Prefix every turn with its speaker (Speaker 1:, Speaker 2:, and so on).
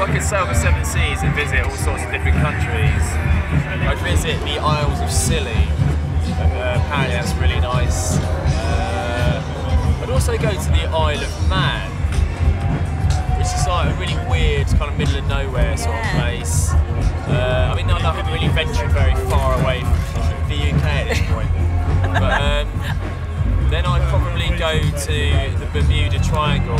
Speaker 1: I could sail the seven seas and visit all sorts of different countries, I'd visit the Isles of Scilly. Uh, apparently that's really nice. Uh, I'd also go to the Isle of Man, which is like a really weird kind of middle of nowhere sort of place. Uh, I mean, I haven't really ventured very far away from the UK at this point. But um, then I'd probably go to the Bermuda Triangle.